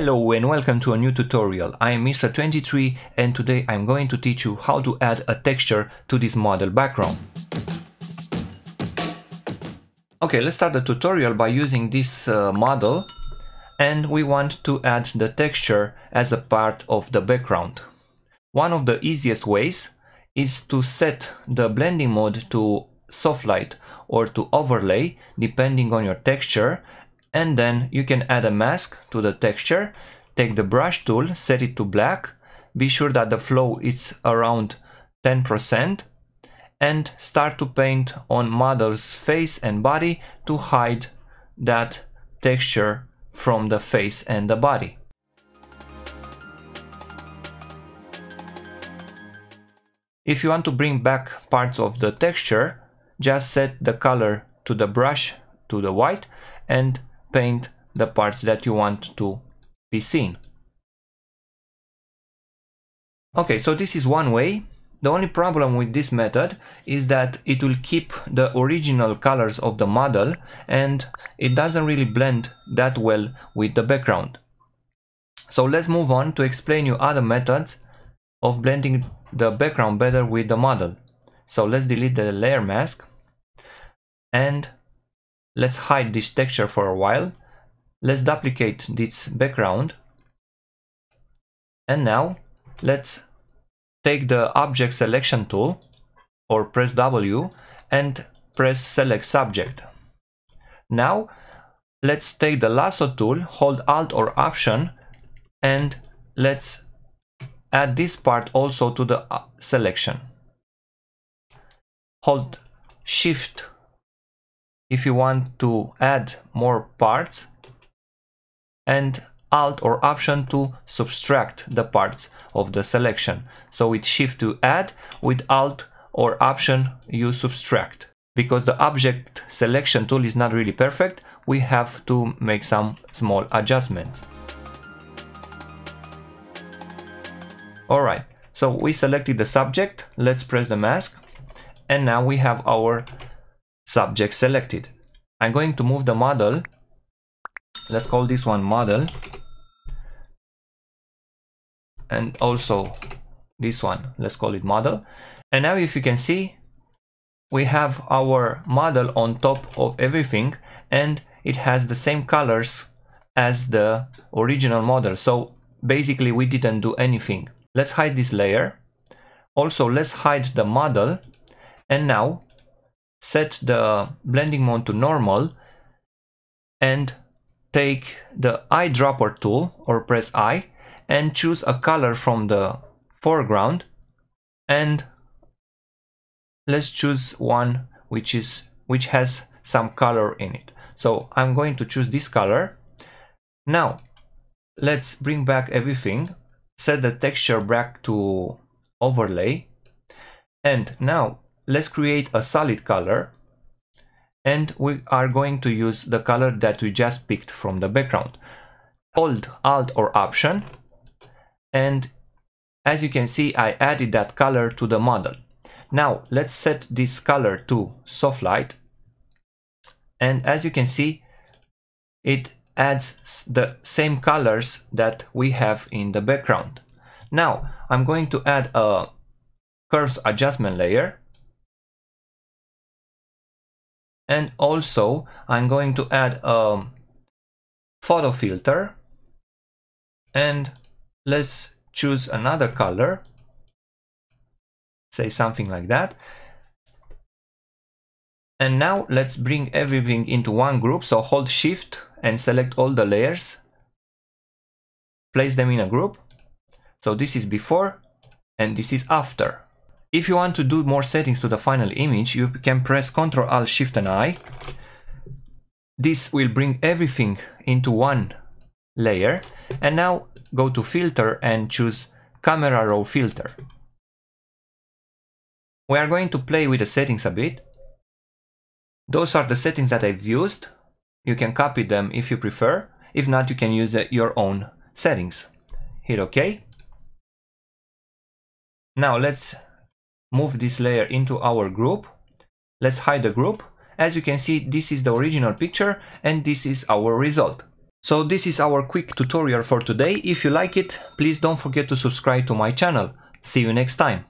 Hello and welcome to a new tutorial. I am Mr23 and today I'm going to teach you how to add a texture to this model background. Okay, let's start the tutorial by using this uh, model and we want to add the texture as a part of the background. One of the easiest ways is to set the blending mode to soft light or to overlay depending on your texture and then you can add a mask to the texture. Take the brush tool set it to black. Be sure that the flow is around 10% and start to paint on model's face and body to hide that texture from the face and the body. If you want to bring back parts of the texture, just set the color to the brush to the white and paint the parts that you want to be seen. Okay, so this is one way. The only problem with this method is that it will keep the original colors of the model and it doesn't really blend that well with the background. So let's move on to explain you other methods of blending the background better with the model. So let's delete the layer mask and let's hide this texture for a while. Let's duplicate this background. And now let's take the object selection tool or press W and press select subject. Now let's take the lasso tool, hold Alt or Option and let's add this part also to the uh, selection. Hold Shift if you want to add more parts and Alt or Option to subtract the parts of the selection. So with Shift to add, with Alt or Option you subtract. Because the object selection tool is not really perfect, we have to make some small adjustments. Alright, so we selected the subject, let's press the mask, and now we have our subject selected. I'm going to move the model. Let's call this one model. And also this one, let's call it model. And now if you can see, we have our model on top of everything and it has the same colors as the original model. So basically we didn't do anything. Let's hide this layer. Also, let's hide the model. And now set the blending mode to normal and take the eyedropper tool or press I and choose a color from the foreground and let's choose one which is which has some color in it. So I'm going to choose this color. Now let's bring back everything, set the texture back to overlay and now let's create a solid color and we are going to use the color that we just picked from the background. Hold Alt or Option and as you can see I added that color to the model. Now let's set this color to soft light and as you can see it adds the same colors that we have in the background. Now I'm going to add a curves adjustment layer and also I'm going to add a photo filter. And let's choose another color. Say something like that. And now let's bring everything into one group. So hold shift and select all the layers. Place them in a group. So this is before and this is after if you want to do more settings to the final image, you can press Ctrl Alt Shift and I. This will bring everything into one layer. And now go to Filter and choose Camera Raw Filter. We are going to play with the settings a bit. Those are the settings that I've used. You can copy them if you prefer. If not, you can use uh, your own settings. Hit OK. Now let's move this layer into our group. Let's hide the group. As you can see, this is the original picture and this is our result. So this is our quick tutorial for today. If you like it, please don't forget to subscribe to my channel. See you next time.